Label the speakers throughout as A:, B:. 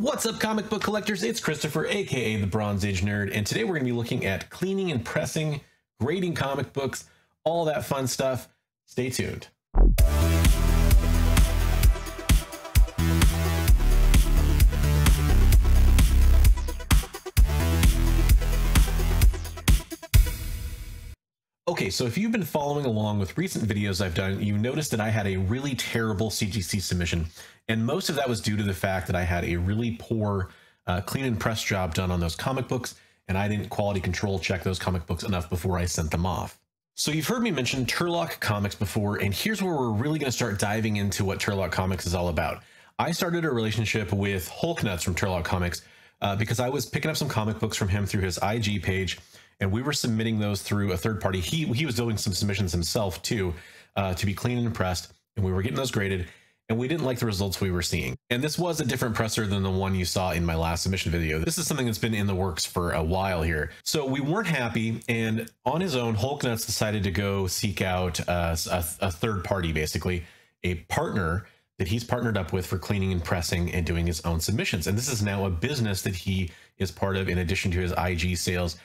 A: What's up, comic book collectors? It's Christopher, aka the Bronze Age Nerd, and today we're going to be looking at cleaning and pressing, grading comic books, all that fun stuff. Stay tuned. Okay, so if you've been following along with recent videos I've done, you noticed that I had a really terrible CGC submission, and most of that was due to the fact that I had a really poor uh, clean and press job done on those comic books, and I didn't quality control check those comic books enough before I sent them off. So you've heard me mention Turlock Comics before, and here's where we're really going to start diving into what Turlock Comics is all about. I started a relationship with Hulk Nuts from Turlock Comics uh, because I was picking up some comic books from him through his IG page, and we were submitting those through a third party. He he was doing some submissions himself too, uh, to be clean and pressed, and we were getting those graded. And we didn't like the results we were seeing. And this was a different presser than the one you saw in my last submission video. This is something that's been in the works for a while here. So we weren't happy. And on his own, Hulk Nuts decided to go seek out uh, a, a third party, basically, a partner that he's partnered up with for cleaning and pressing and doing his own submissions. And this is now a business that he is part of in addition to his IG sales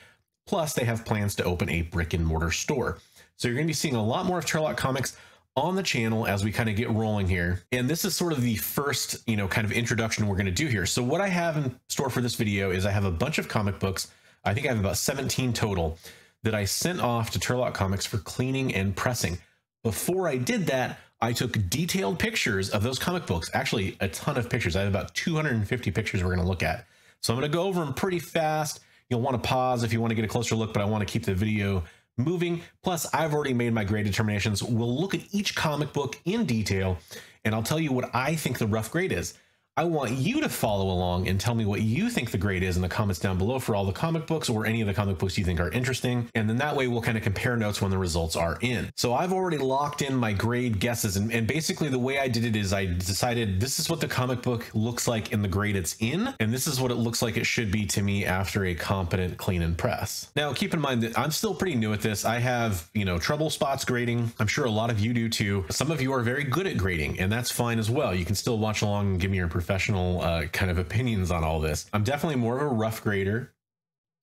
A: Plus, they have plans to open a brick and mortar store. So you're going to be seeing a lot more of Turlock Comics on the channel as we kind of get rolling here. And this is sort of the first, you know, kind of introduction we're going to do here. So what I have in store for this video is I have a bunch of comic books. I think I have about 17 total that I sent off to Turlock Comics for cleaning and pressing. Before I did that, I took detailed pictures of those comic books, actually a ton of pictures. I have about 250 pictures we're going to look at. So I'm going to go over them pretty fast You'll want to pause if you want to get a closer look, but I want to keep the video moving. Plus, I've already made my grade determinations. We'll look at each comic book in detail, and I'll tell you what I think the rough grade is. I want you to follow along and tell me what you think the grade is in the comments down below for all the comic books or any of the comic books you think are interesting. And then that way we'll kind of compare notes when the results are in. So I've already locked in my grade guesses. And, and basically the way I did it is I decided this is what the comic book looks like in the grade it's in. And this is what it looks like it should be to me after a competent clean and press. Now keep in mind that I'm still pretty new at this. I have, you know, trouble spots grading. I'm sure a lot of you do too. Some of you are very good at grading and that's fine as well. You can still watch along and give me your professional uh, kind of opinions on all this. I'm definitely more of a rough grader,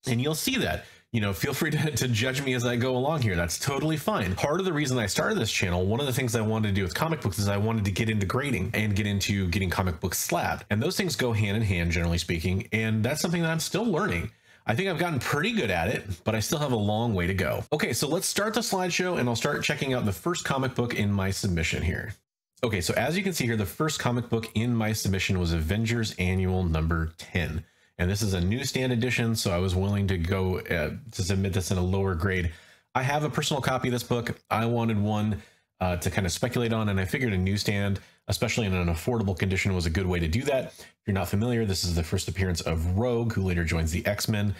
A: and you'll see that. You know, feel free to, to judge me as I go along here. That's totally fine. Part of the reason I started this channel, one of the things I wanted to do with comic books is I wanted to get into grading and get into getting comic books slabbed. And those things go hand in hand, generally speaking. And that's something that I'm still learning. I think I've gotten pretty good at it, but I still have a long way to go. Okay, so let's start the slideshow and I'll start checking out the first comic book in my submission here. Okay, so as you can see here, the first comic book in my submission was Avengers Annual number 10. And this is a newsstand edition, so I was willing to go uh, to submit this in a lower grade. I have a personal copy of this book. I wanted one uh, to kind of speculate on, and I figured a newsstand, especially in an affordable condition, was a good way to do that. If you're not familiar, this is the first appearance of Rogue, who later joins the X-Men.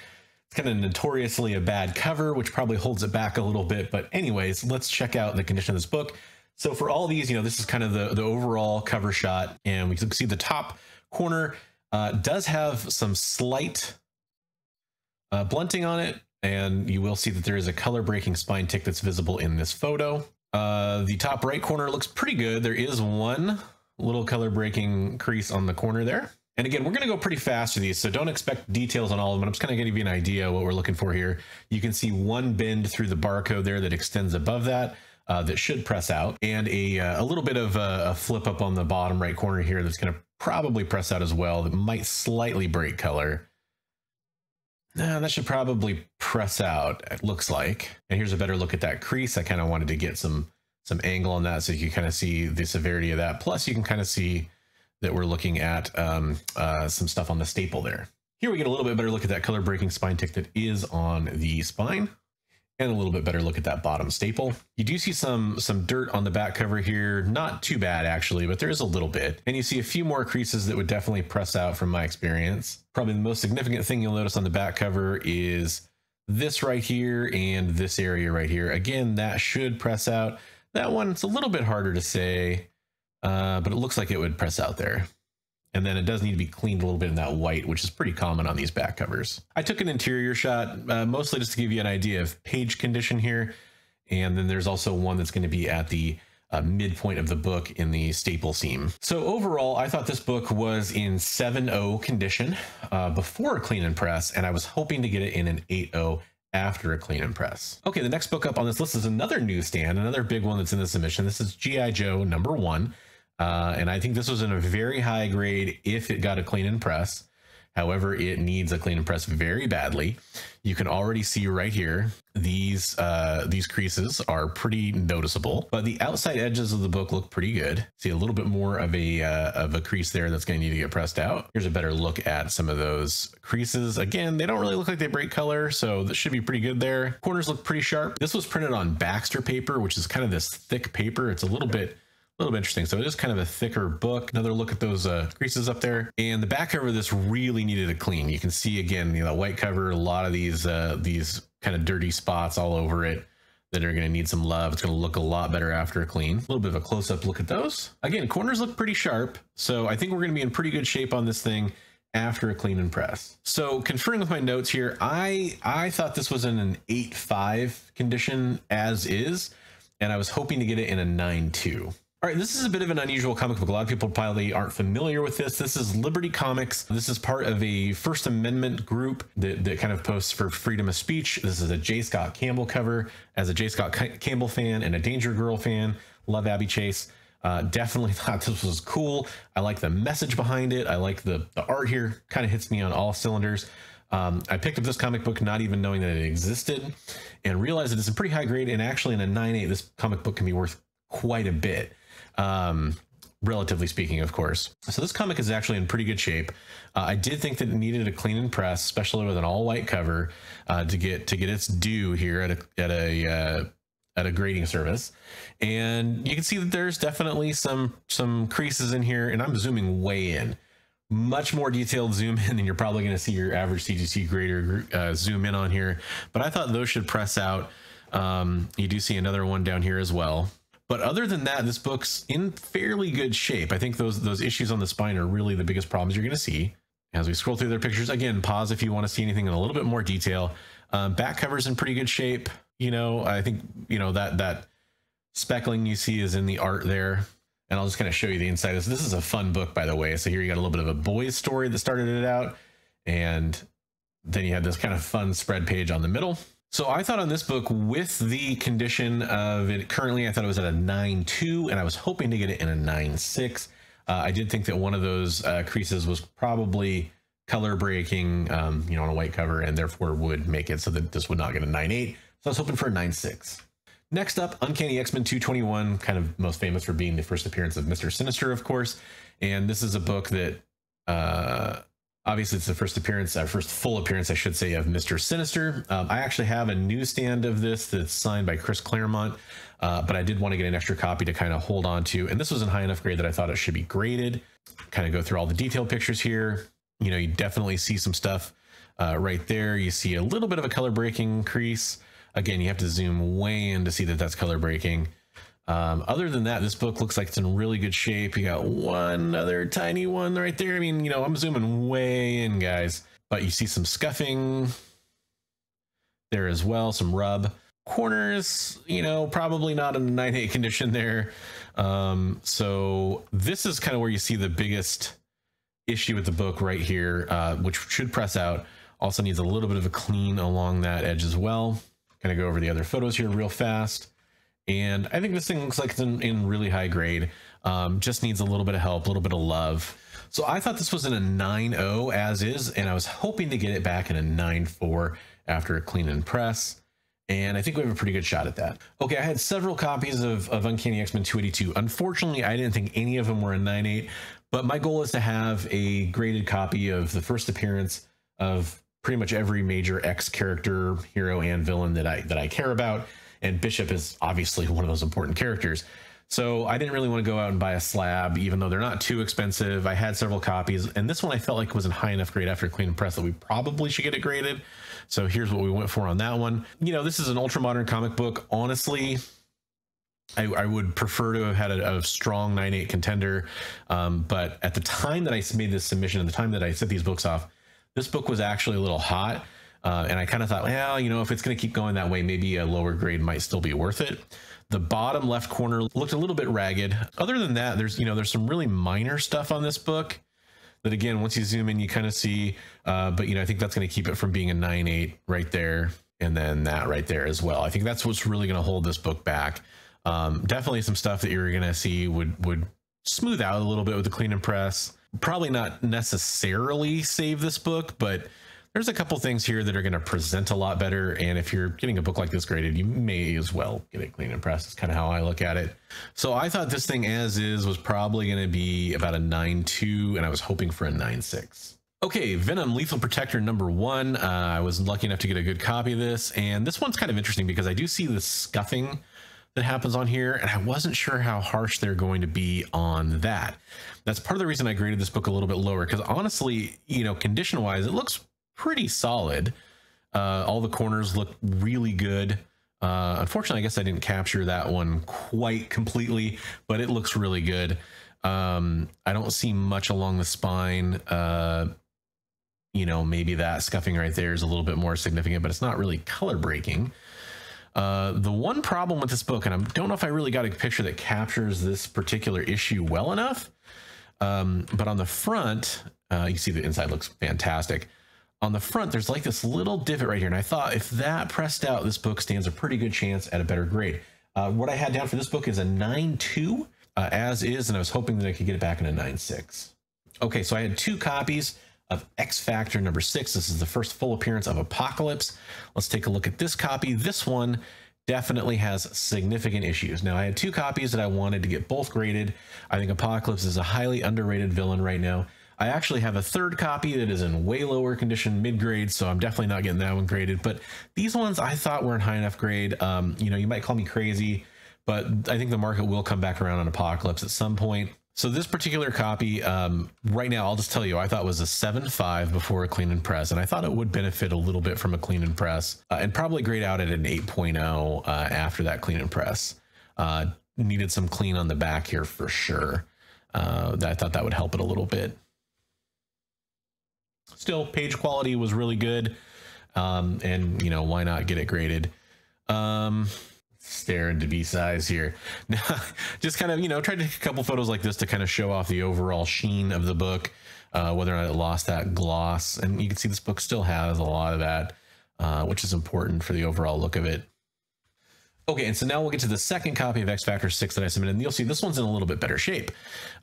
A: It's kind of notoriously a bad cover, which probably holds it back a little bit. But anyways, let's check out the condition of this book. So for all these, you know, this is kind of the, the overall cover shot and we can see the top corner uh, does have some slight uh, blunting on it. And you will see that there is a color breaking spine tick that's visible in this photo. Uh, the top right corner looks pretty good. There is one little color breaking crease on the corner there. And again, we're going to go pretty fast through these, so don't expect details on all of them. I'm just kind of going to give you an idea what we're looking for here. You can see one bend through the barcode there that extends above that uh, that should press out and a, uh, a little bit of a, a, flip up on the bottom right corner here that's going to probably press out as well. That might slightly break color. No, that should probably press out, it looks like. And here's a better look at that crease. I kind of wanted to get some some angle on that so you can kind of see the severity of that. Plus you can kind of see that we're looking at um, uh, some stuff on the staple there. Here we get a little bit better look at that color breaking spine tick that is on the spine and a little bit better look at that bottom staple. You do see some some dirt on the back cover here. Not too bad actually, but there is a little bit. And you see a few more creases that would definitely press out from my experience. Probably the most significant thing you'll notice on the back cover is this right here and this area right here. Again, that should press out. That one, it's a little bit harder to say, uh, but it looks like it would press out there. And then it does need to be cleaned a little bit in that white, which is pretty common on these back covers. I took an interior shot, uh, mostly just to give you an idea of page condition here. And then there's also one that's going to be at the uh, midpoint of the book in the staple seam. So overall, I thought this book was in 7.0 condition uh, before a clean and press, and I was hoping to get it in an 8.0 after a clean and press. Okay, the next book up on this list is another newsstand, another big one that's in the submission. This is G.I. Joe number one. Uh, and I think this was in a very high grade if it got a clean and press. However, it needs a clean and press very badly. You can already see right here, these uh, these creases are pretty noticeable, but the outside edges of the book look pretty good. See a little bit more of a uh, of a crease there that's going to need to get pressed out. Here's a better look at some of those creases. Again, they don't really look like they break color, so this should be pretty good there. Corners look pretty sharp. This was printed on Baxter paper, which is kind of this thick paper. It's a little bit little bit interesting. So it is kind of a thicker book. Another look at those uh, creases up there. And the back cover of this really needed a clean. You can see again, you know, white cover, a lot of these uh, these kind of dirty spots all over it that are going to need some love. It's going to look a lot better after a clean. A little bit of a close-up look at those. Again, corners look pretty sharp. So I think we're going to be in pretty good shape on this thing after a clean and press. So conferring with my notes here, I I thought this was in an 8.5 condition as is, and I was hoping to get it in a 9.2. All right, this is a bit of an unusual comic book. A lot of people probably aren't familiar with this. This is Liberty Comics. This is part of a First Amendment group that, that kind of posts for freedom of speech. This is a J. Scott Campbell cover. As a J. Scott Campbell fan and a Danger Girl fan, love Abby Chase. Uh, definitely thought this was cool. I like the message behind it. I like the, the art here. Kind of hits me on all cylinders. Um, I picked up this comic book not even knowing that it existed and realized that it's a pretty high grade. And actually, in a 9.8, this comic book can be worth quite a bit um, relatively speaking, of course. So this comic is actually in pretty good shape. Uh, I did think that it needed a clean and press, especially with an all white cover, uh, to get to get its due here at a at a uh, at a grading service. And you can see that there's definitely some some creases in here, and I'm zooming way in. Much more detailed zoom in than you're probably going to see your average CGC grader uh, zoom in on here. But I thought those should press out. Um, you do see another one down here as well. But other than that, this book's in fairly good shape. I think those those issues on the spine are really the biggest problems you're going to see. As we scroll through their pictures, again, pause if you want to see anything in a little bit more detail. Um, back cover's in pretty good shape. You know, I think you know that that speckling you see is in the art there. And I'll just kind of show you the inside. This, this is a fun book, by the way. So here you got a little bit of a boy's story that started it out. And then you had this kind of fun spread page on the middle. So I thought on this book with the condition of it currently, I thought it was at a 9.2 and I was hoping to get it in a 9.6. Uh, I did think that one of those uh, creases was probably color breaking, um, you know, on a white cover and therefore would make it so that this would not get a 9.8. So I was hoping for a 9.6. Next up, Uncanny X-Men 221, kind of most famous for being the first appearance of Mr. Sinister, of course. And this is a book that uh, Obviously, it's the first appearance, our first full appearance, I should say, of Mr. Sinister. Um, I actually have a newsstand of this that's signed by Chris Claremont, uh, but I did want to get an extra copy to kind of hold on to. And this was in high enough grade that I thought it should be graded. Kind of go through all the detailed pictures here. You know, you definitely see some stuff uh, right there. You see a little bit of a color breaking crease. Again, you have to zoom way in to see that that's color breaking. Um, other than that, this book looks like it's in really good shape. You got one other tiny one right there. I mean, you know, I'm zooming way in, guys, but you see some scuffing there as well, some rub. Corners, you know, probably not in a 9.8 condition there. Um, so this is kind of where you see the biggest issue with the book right here, uh, which should press out. Also needs a little bit of a clean along that edge as well. Gonna go over the other photos here real fast. And I think this thing looks like it's in, in really high grade. Um, just needs a little bit of help, a little bit of love. So I thought this was in a 9.0 as is, and I was hoping to get it back in a 9.4 after a clean and press. And I think we have a pretty good shot at that. Okay, I had several copies of, of Uncanny X-Men 282. Unfortunately, I didn't think any of them were a 9.8, but my goal is to have a graded copy of the first appearance of pretty much every major X character, hero, and villain that I that I care about and Bishop is obviously one of those important characters. So I didn't really want to go out and buy a slab, even though they're not too expensive. I had several copies, and this one I felt like was in high enough grade after clean and press that we probably should get it graded. So here's what we went for on that one. You know, this is an ultra modern comic book. Honestly, I, I, would prefer to have had a, a strong 9.8 contender. Um, but at the time that I made this submission, at the time that I set these books off, this book was actually a little hot. Uh, and I kind of thought, well, you know, if it's going to keep going that way, maybe a lower grade might still be worth it. The bottom left corner looked a little bit ragged. Other than that, there's, you know, there's some really minor stuff on this book that again, once you zoom in, you kind of see, uh, but you know, I think that's going to keep it from being a 9.8 right there. And then that right there as well. I think that's what's really going to hold this book back. Um, definitely some stuff that you're going to see would, would smooth out a little bit with the clean and press. Probably not necessarily save this book, but there's a couple things here that are going to present a lot better. And if you're getting a book like this graded, you may as well get it clean and pressed. It's kind of how I look at it. So I thought this thing as is was probably going to be about a 9.2 and I was hoping for a 9.6. Okay, Venom Lethal Protector number one. Uh, I was lucky enough to get a good copy of this. And this one's kind of interesting because I do see the scuffing that happens on here, and I wasn't sure how harsh they're going to be on that. That's part of the reason I graded this book a little bit lower, because honestly, you know, condition-wise, it looks pretty solid. Uh, all the corners look really good. Uh, unfortunately, I guess I didn't capture that one quite completely, but it looks really good. Um, I don't see much along the spine. Uh, you know, maybe that scuffing right there is a little bit more significant, but it's not really color breaking. Uh, the one problem with this book, and I don't know if I really got a picture that captures this particular issue well enough, um, but on the front, uh, you see the inside looks fantastic. On the front, there's like this little divot right here, and I thought if that pressed out, this book stands a pretty good chance at a better grade. Uh, what I had down for this book is a 9.2 uh, as is, and I was hoping that I could get it back in a 9.6. Okay, so I had two copies of X Factor number six. This is the first full appearance of Apocalypse. Let's take a look at this copy. This one definitely has significant issues. Now, I had two copies that I wanted to get both graded. I think Apocalypse is a highly underrated villain right now. I actually have a third copy that is in way lower condition, mid grade, so I'm definitely not getting that one graded. But these ones I thought were in high enough grade. Um, you know, you might call me crazy, but I think the market will come back around on Apocalypse at some point. So this particular copy, um, right now, I'll just tell you, I thought was a 7.5 before a clean and press, and I thought it would benefit a little bit from a clean and press, uh, and probably grade out at an 8.0 uh, after that clean and press. Uh, needed some clean on the back here for sure. Uh, I thought that would help it a little bit. Still, page quality was really good, um, and you know why not get it graded. Um, stare into B size here. Just kind of, you know, tried to take a couple photos like this to kind of show off the overall sheen of the book, uh, whether or not it lost that gloss. And you can see this book still has a lot of that, uh, which is important for the overall look of it. Okay, and so now we'll get to the second copy of X Factor 6 that I submitted. And you'll see this one's in a little bit better shape.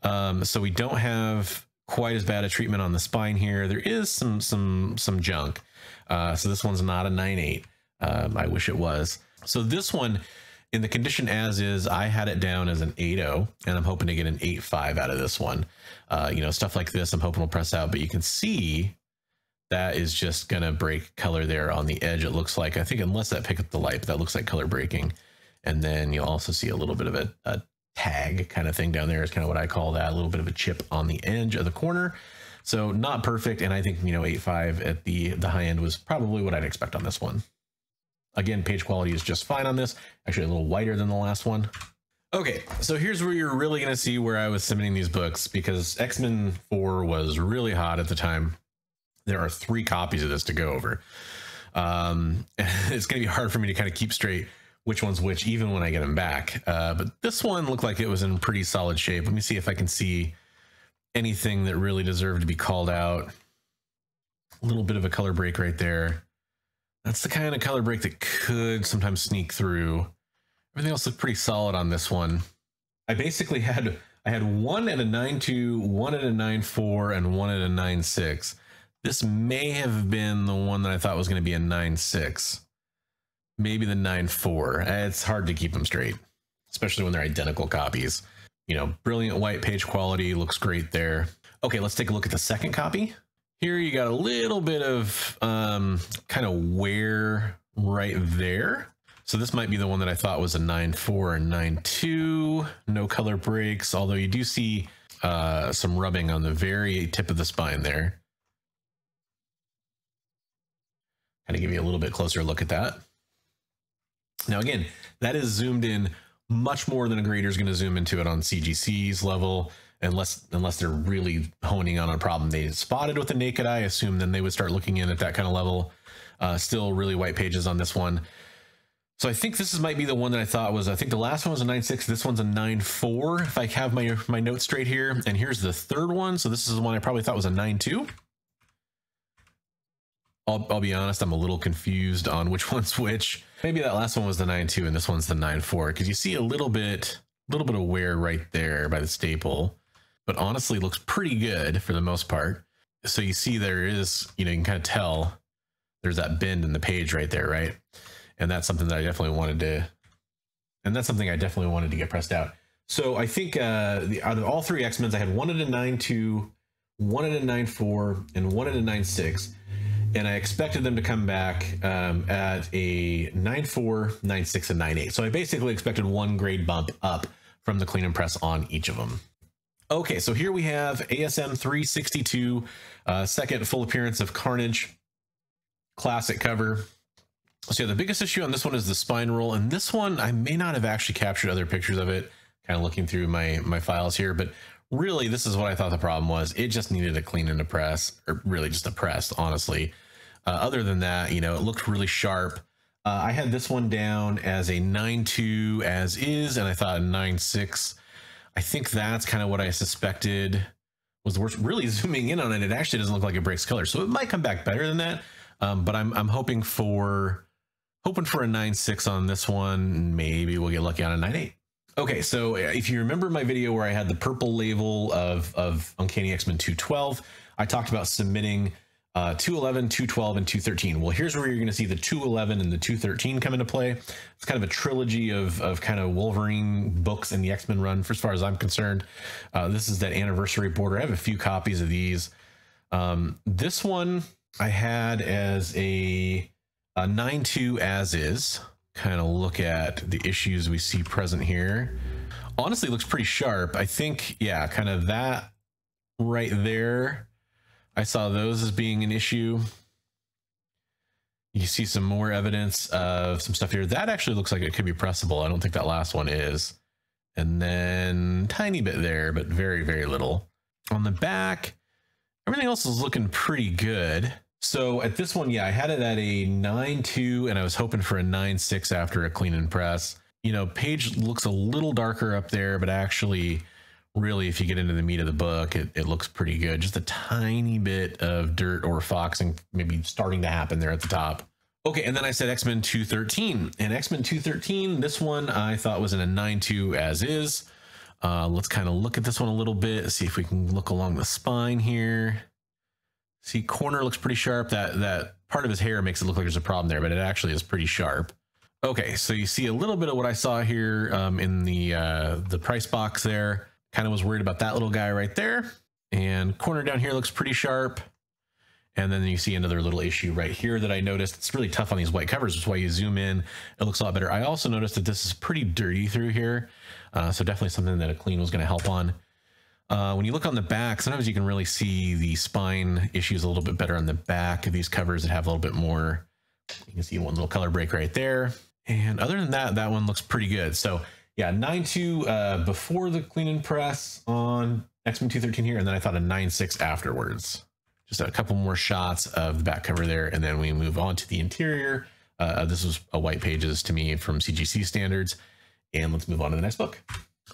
A: Um, so we don't have quite as bad a treatment on the spine here. There is some some some junk. Uh, so this one's not a 9.8. Um, I wish it was. So this one, in the condition as is, I had it down as an 8.0, and I'm hoping to get an 8.5 out of this one. Uh, you know, stuff like this, I'm hoping will press out, but you can see that is just going to break color there on the edge. It looks like, I think, unless that pick up the light, but that looks like color breaking. And then you'll also see a little bit of a, a tag kind of thing down there is kind of what I call that, a little bit of a chip on the edge of the corner. So not perfect. And I think, you know, 8.5 at the, the high end was probably what I'd expect on this one. Again, page quality is just fine on this. Actually, a little whiter than the last one. Okay, so here's where you're really going to see where I was submitting these books because X-Men 4 was really hot at the time. There are three copies of this to go over. Um, it's going to be hard for me to kind of keep straight which one's which, even when I get them back. Uh, but this one looked like it was in pretty solid shape. Let me see if I can see anything that really deserved to be called out. A little bit of a color break right there. That's the kind of color break that could sometimes sneak through. Everything else looked pretty solid on this one. I basically had I had one at a 9.2, one at a 9.4, and one at a 9.6. This may have been the one that I thought was going to be a 9.6. Maybe the nine four. It's hard to keep them straight, especially when they're identical copies. You know, brilliant white page quality, looks great there. Okay, let's take a look at the second copy. Here you got a little bit of um, kind of wear right there. So this might be the one that I thought was a 9.4 and 9.2. No color breaks, although you do see uh, some rubbing on the very tip of the spine there. Kind of give you a little bit closer look at that. Now again, that is zoomed in much more than a grader is going to zoom into it on CGC's level unless unless they're really honing on a problem they spotted with the naked eye. assume then they would start looking in at that kind of level. Uh, still really white pages on this one. So I think this is, might be the one that I thought was, I think the last one was a 9.6. This one's a 9.4 if I have my, my notes straight here. And here's the third one. So this is the one I probably thought was a 9.2. I'll, I'll be honest, I'm a little confused on which one's which. Maybe that last one was the 9.2 and this one's the 9.4 because you see a little bit, a little bit of wear right there by the staple, but honestly looks pretty good for the most part. So you see there is, you know, you can kind of tell there's that bend in the page right there, right? and that's something that I definitely wanted to, and that's something I definitely wanted to get pressed out. So I think uh, the, out of all three X Men's, I had one at a nine two, one at a nine four, and one at a nine six, and I expected them to come back um, at a nine four, nine six, and nine eight. So I basically expected one grade bump up from the clean and press on each of them. Okay, so here we have ASM 362, uh, second full appearance of Carnage, classic cover, so yeah, the biggest issue on this one is the spine roll, and this one I may not have actually captured other pictures of it. Kind of looking through my my files here, but really this is what I thought the problem was. It just needed a clean and a press, or really just a press, honestly. Uh, other than that, you know, it looked really sharp. Uh, I had this one down as a 9.2 as is, and I thought a 9.6. I think that's kind of what I suspected was the worst. Really zooming in on it, it actually doesn't look like it breaks color. So it might come back better than that. Um, but I'm, I'm hoping for Hoping for a 9.6 on this one. Maybe we'll get lucky on a 9.8. Okay, so uh, if you remember my video where I had the purple label of, of Uncanny X-Men 212, I talked about submitting uh, 211, 212, and 213. Well, here's where you're going to see the 211 and the 213 come into play. It's kind of a trilogy of, of kind of Wolverine books in the X-Men run, for as far as I'm concerned. Uh, this is that anniversary border. I have a few copies of these. Um, this one I had as a nine two as is, kind of look at the issues we see present here. Honestly, looks pretty sharp. I think, yeah, kind of that right there. I saw those as being an issue. You see some more evidence of some stuff here. That actually looks like it could be pressable. I don't think that last one is. And then tiny bit there, but very, very little. On the back, everything else is looking pretty good. So at this one, yeah, I had it at a 9.2 and I was hoping for a 9.6 after a clean and press. You know, page looks a little darker up there, but actually, really, if you get into the meat of the book, it, it looks pretty good. Just a tiny bit of dirt or foxing maybe starting to happen there at the top. Okay, and then I said X-Men 213. And X-Men 213, this one I thought was in a 9.2 as is. Uh, let's kind of look at this one a little bit, see if we can look along the spine here. See, corner looks pretty sharp. That that part of his hair makes it look like there's a problem there, but it actually is pretty sharp. Okay, so you see a little bit of what I saw here um, in the uh, the price box there. Kind of was worried about that little guy right there. And corner down here looks pretty sharp. And then you see another little issue right here that I noticed. It's really tough on these white covers. That's why you zoom in, it looks a lot better. I also noticed that this is pretty dirty through here. Uh, so definitely something that a clean was going to help on. Uh, when you look on the back, sometimes you can really see the spine issues a little bit better on the back of these covers that have a little bit more. You can see one little color break right there. And other than that, that one looks pretty good. So yeah, 9.2 uh, before the clean and press on X-Men 213 here, and then I thought a 9.6 afterwards. Just a couple more shots of the back cover there, and then we move on to the interior. Uh, this was a white pages to me from CGC standards. And let's move on to the next book.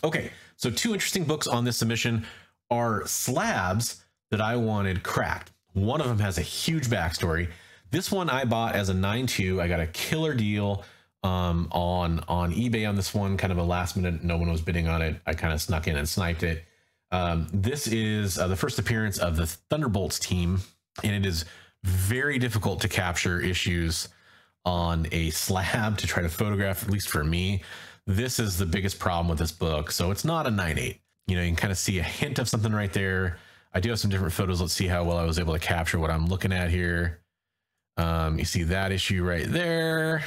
A: Okay, so two interesting books on this submission are slabs that I wanted cracked. One of them has a huge backstory. This one I bought as a 9.2. I got a killer deal um, on on eBay on this one, kind of a last minute. No one was bidding on it. I kind of snuck in and sniped it. Um, this is uh, the first appearance of the Thunderbolts team, and it is very difficult to capture issues on a slab to try to photograph, at least for me this is the biggest problem with this book. So it's not a 9.8. You know, you can kind of see a hint of something right there. I do have some different photos. Let's see how well I was able to capture what I'm looking at here. Um, you see that issue right there.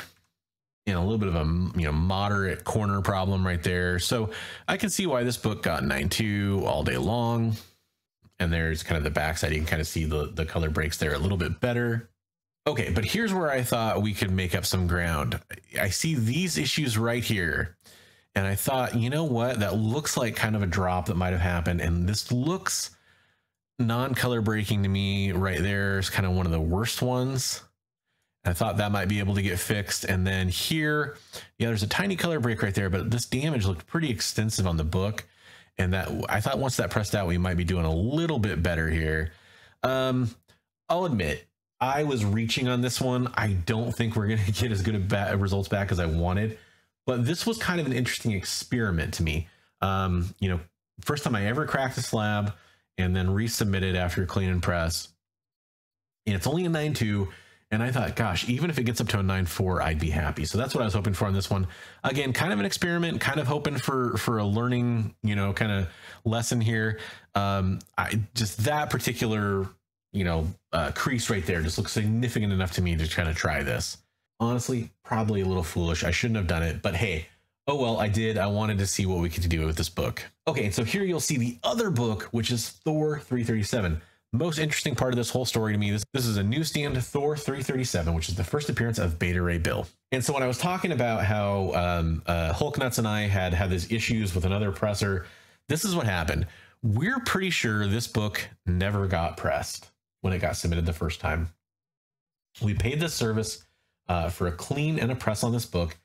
A: And a little bit of a you know moderate corner problem right there. So I can see why this book got 9.2 all day long. And there's kind of the backside. You can kind of see the, the color breaks there a little bit better. Okay, but here's where I thought we could make up some ground. I see these issues right here. And I thought, you know what? That looks like kind of a drop that might have happened. And this looks non color breaking to me right there is kind of one of the worst ones. I thought that might be able to get fixed. And then here, yeah, there's a tiny color break right there, but this damage looked pretty extensive on the book. And that I thought once that pressed out, we might be doing a little bit better here. Um, I'll admit, I was reaching on this one. I don't think we're going to get as good ba- results back as I wanted, but this was kind of an interesting experiment to me. Um, you know, first time I ever cracked a slab and then resubmitted after clean and press. And it's only a 9.2. And I thought, gosh, even if it gets up to a 9.4, I'd be happy. So that's what I was hoping for on this one. Again, kind of an experiment, kind of hoping for for a learning, you know, kind of lesson here. Um, I just that particular, you know, uh, crease right there just looks significant enough to me to kind of try this. Honestly, probably a little foolish. I shouldn't have done it, but hey, oh well, I did. I wanted to see what we could do with this book. Okay, so here you'll see the other book, which is Thor 337 most interesting part of this whole story to me this, this is a newsstand thor 337 which is the first appearance of beta ray bill and so when i was talking about how um, uh, hulk nuts and i had had these issues with another presser this is what happened we're pretty sure this book never got pressed when it got submitted the first time we paid this service uh, for a clean and a press on this book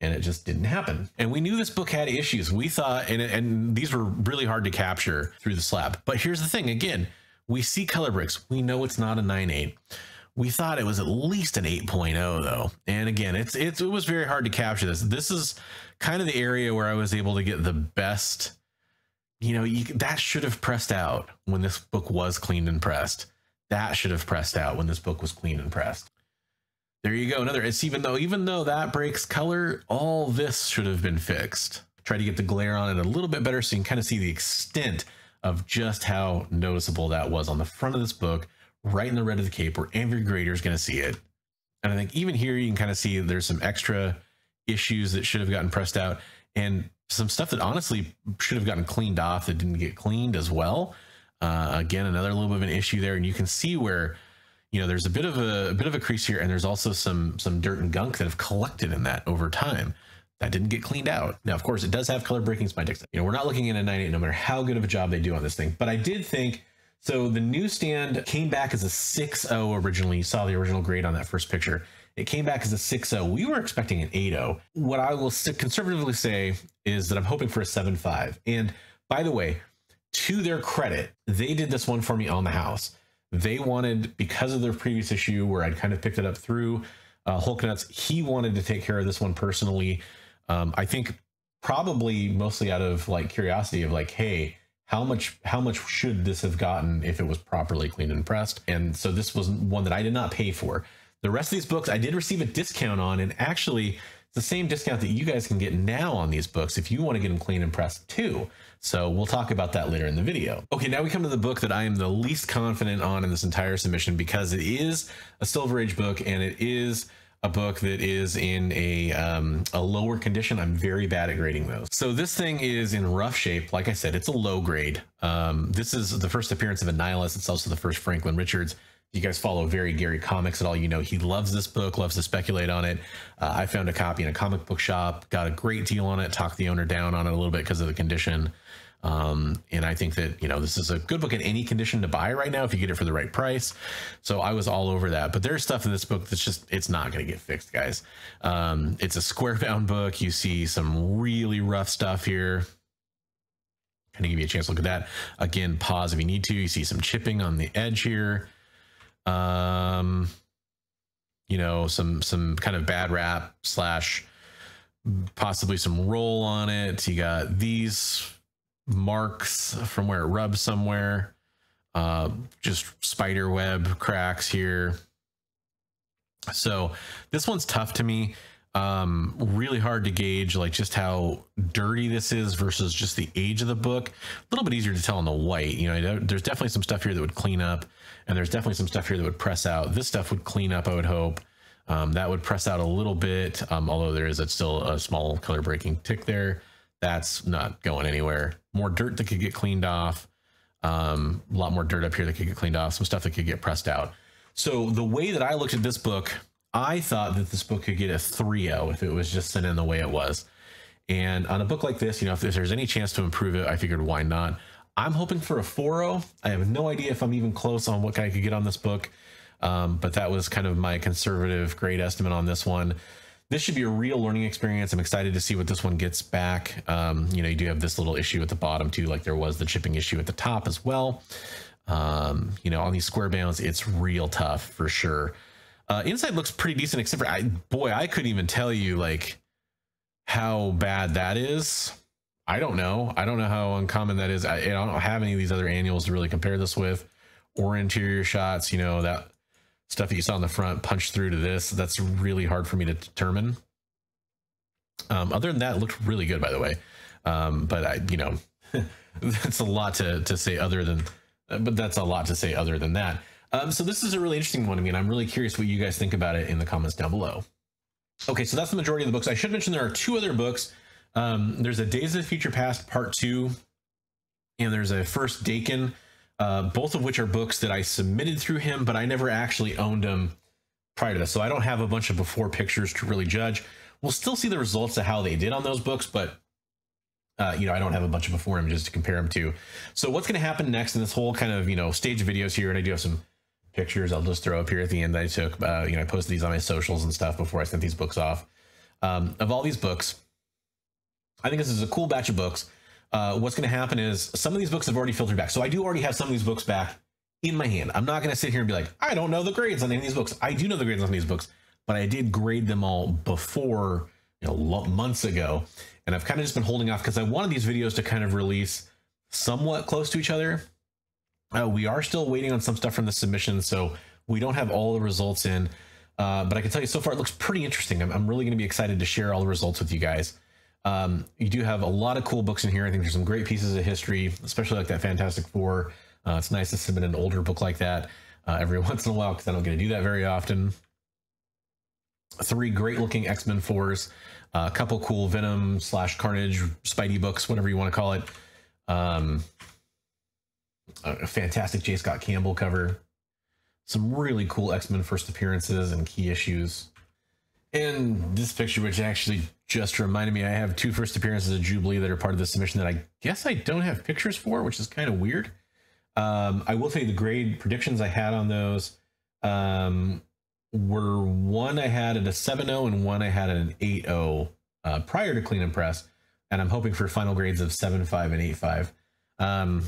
A: and it just didn't happen. And we knew this book had issues. We thought, and, and these were really hard to capture through the slab. But here's the thing again, we see color breaks. We know it's not a 9.8. We thought it was at least an 8.0 though. And again, it's, it's it was very hard to capture this. This is kind of the area where I was able to get the best you know, you, that should have pressed out when this book was cleaned and pressed. That should have pressed out when this book was cleaned and pressed. There you go. Another. It's even though even though that breaks color, all this should have been fixed. Try to get the glare on it a little bit better so you can kind of see the extent of just how noticeable that was on the front of this book, right in the red of the cape, where every grader is going to see it. And I think even here you can kind of see there's some extra issues that should have gotten pressed out, and some stuff that honestly should have gotten cleaned off that didn't get cleaned as well. Uh, again, another little bit of an issue there, and you can see where you know there's a bit of a, a bit of a crease here, and there's also some some dirt and gunk that have collected in that over time that didn't get cleaned out. Now, of course, it does have color breaking spine You know, we're not looking at a 9.8 no matter how good of a job they do on this thing. But I did think, so the newsstand came back as a 6.0 originally. You saw the original grade on that first picture. It came back as a 6.0. We were expecting an 8.0. What I will conservatively say is that I'm hoping for a 7.5. And by the way, to their credit, they did this one for me on the house. They wanted, because of their previous issue where I'd kind of picked it up through uh, Hulk Nuts, he wanted to take care of this one personally. Um, I think probably mostly out of like curiosity of like, hey, how much how much should this have gotten if it was properly cleaned and pressed? And so this was one that I did not pay for. The rest of these books I did receive a discount on, and actually it's the same discount that you guys can get now on these books if you want to get them clean and pressed too. So we'll talk about that later in the video. Okay, now we come to the book that I am the least confident on in this entire submission because it is a Silver Age book and it is a book that is in a um, a lower condition. I'm very bad at grading those. So this thing is in rough shape. Like I said, it's a low grade. Um, this is the first appearance of Annihilus. It's also the first Franklin Richards. You guys follow very Gary comics at all, you know he loves this book, loves to speculate on it. Uh, I found a copy in a comic book shop, got a great deal on it, talked the owner down on it a little bit because of the condition. Um, and I think that, you know, this is a good book in any condition to buy right now if you get it for the right price. So I was all over that. But there's stuff in this book that's just, it's not going to get fixed, guys. Um, it's a square bound book. You see some really rough stuff here. Kind of give you a chance to look at that. Again, pause if you need to. You see some chipping on the edge here. Um, you know, some some kind of bad wrap slash possibly some roll on it. You got these marks from where it rubs somewhere. Uh, just spider web cracks here. So this one's tough to me. Um, really hard to gauge like just how dirty this is versus just the age of the book. A little bit easier to tell on the white. You know, there's definitely some stuff here that would clean up, and there's definitely some stuff here that would press out. This stuff would clean up, I would hope. Um, that would press out a little bit, um, although there is a, still a small color breaking tick there that's not going anywhere. More dirt that could get cleaned off. Um, a lot more dirt up here that could get cleaned off. Some stuff that could get pressed out. So the way that I looked at this book, I thought that this book could get a 3-0 if it was just sent in the way it was. And on a book like this, you know, if there's any chance to improve it, I figured why not. I'm hoping for a 4.0. I have no idea if I'm even close on what I could get on this book. Um, but that was kind of my conservative grade estimate on this one. This should be a real learning experience. I'm excited to see what this one gets back. Um, you know, you do have this little issue at the bottom too, like there was the chipping issue at the top as well. Um, you know, on these square bounds, it's real tough for sure. Uh, inside looks pretty decent, except for I, boy, I couldn't even tell you like how bad that is. I don't know. I don't know how uncommon that is. I, I don't have any of these other annuals to really compare this with, or interior shots. You know that stuff that you saw on the front punched through to this. That's really hard for me to determine. Um, other than that, looked really good, by the way. Um, but I, you know, that's a lot to to say. Other than, but that's a lot to say. Other than that. Um, so this is a really interesting one. I mean, I'm really curious what you guys think about it in the comments down below. Okay, so that's the majority of the books. I should mention there are two other books. Um, there's a Days of Future Past Part Two, and there's a First Daken, uh, both of which are books that I submitted through him, but I never actually owned them prior to this. So I don't have a bunch of before pictures to really judge. We'll still see the results of how they did on those books, but uh, you know, I don't have a bunch of before images to compare them to. So what's going to happen next in this whole kind of, you know, stage videos here, and I do have some pictures I'll just throw up here at the end that I took. Uh, you know, I posted these on my socials and stuff before I sent these books off. Um, of all these books, I think this is a cool batch of books. Uh, what's going to happen is some of these books have already filtered back. So I do already have some of these books back in my hand. I'm not going to sit here and be like, I don't know the grades on any of these books. I do know the grades on these books, but I did grade them all before, you know, months ago. And I've kind of just been holding off because I wanted these videos to kind of release somewhat close to each other uh, we are still waiting on some stuff from the submission, so we don't have all the results in. Uh, but I can tell you so far it looks pretty interesting. I'm, I'm really going to be excited to share all the results with you guys. Um, you do have a lot of cool books in here. I think there's some great pieces of history, especially like that Fantastic Four. Uh, it's nice to submit an older book like that uh, every once in a while because I don't get to do that very often. Three great looking X Men fours, uh, a couple cool Venom slash Carnage Spidey books, whatever you want to call it. Um, a fantastic J. Scott Campbell cover, some really cool X Men first appearances and key issues. And this picture, which actually just reminded me, I have two first appearances of Jubilee that are part of the submission that I guess I don't have pictures for, which is kind of weird. Um, I will say the grade predictions I had on those um, were one I had at a 7.0 and one I had at an 8.0 uh, prior to Clean and Press. And I'm hoping for final grades of 7.5 and 8.5. Um,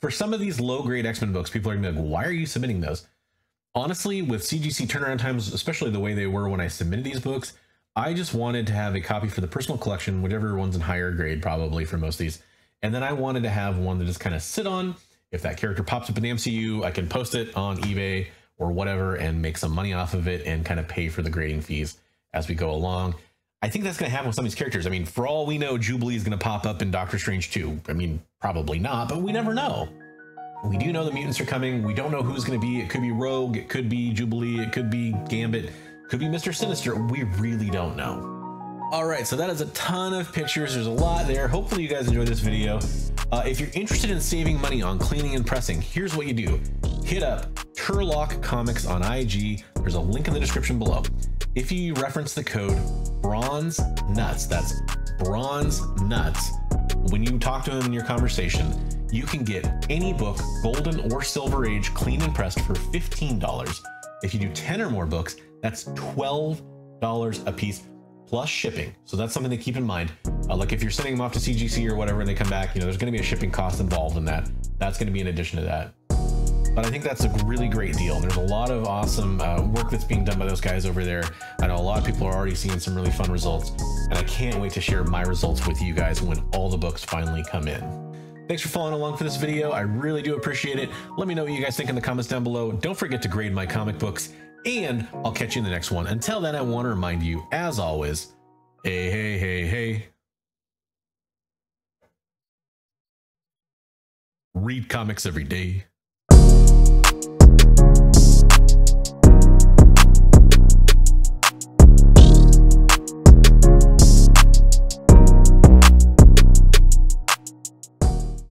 A: for some of these low grade X Men books, people are gonna be like, why are you submitting those? Honestly, with CGC turnaround times, especially the way they were when I submitted these books, I just wanted to have a copy for the personal collection, whichever one's in higher grade, probably for most of these. And then I wanted to have one to just kind of sit on. If that character pops up in the MCU, I can post it on eBay or whatever and make some money off of it and kind of pay for the grading fees as we go along. I think that's going to happen with some of these characters. I mean, for all we know, Jubilee is going to pop up in Doctor Strange 2. I mean, probably not, but we never know. We do know the mutants are coming. We don't know who's going to be. It could be Rogue. It could be Jubilee. It could be Gambit. Could be Mr. Sinister. We really don't know. All right, so that is a ton of pictures. There's a lot there. Hopefully you guys enjoyed this video. Uh, if you're interested in saving money on cleaning and pressing, here's what you do. Hit up Turlock Comics on IG. There's a link in the description below. If you reference the code bronze nuts. That's bronze nuts. When you talk to them in your conversation, you can get any book, Golden or Silver Age, clean and pressed for $15. If you do 10 or more books, that's $12 a piece plus shipping. So that's something to keep in mind. Uh, like if you're sending them off to CGC or whatever and they come back, you know, there's going to be a shipping cost involved in that. That's going to be in addition to that. But I think that's a really great deal. There's a lot of awesome uh, work that's being done by those guys over there. I know a lot of people are already seeing some really fun results, and I can't wait to share my results with you guys when all the books finally come in. Thanks for following along for this video. I really do appreciate it. Let me know what you guys think in the comments down below. Don't forget to grade my comic books, and I'll catch you in the next one. Until then, I want to remind you, as always, hey, hey, hey, hey. Read comics every day.